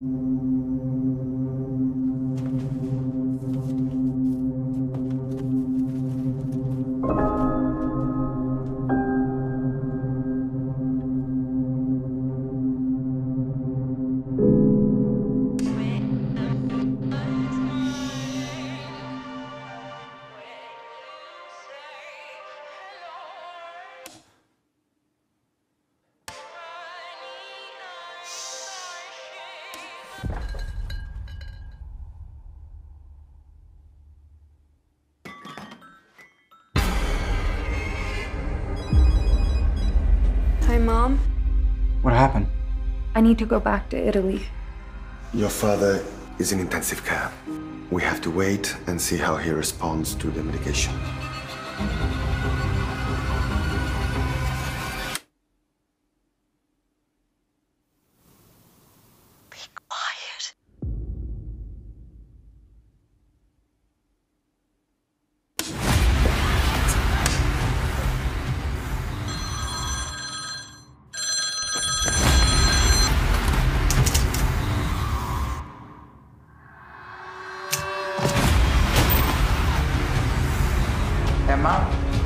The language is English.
Hi, Mom. What happened? I need to go back to Italy. Your father is in intensive care. We have to wait and see how he responds to the medication. Emma.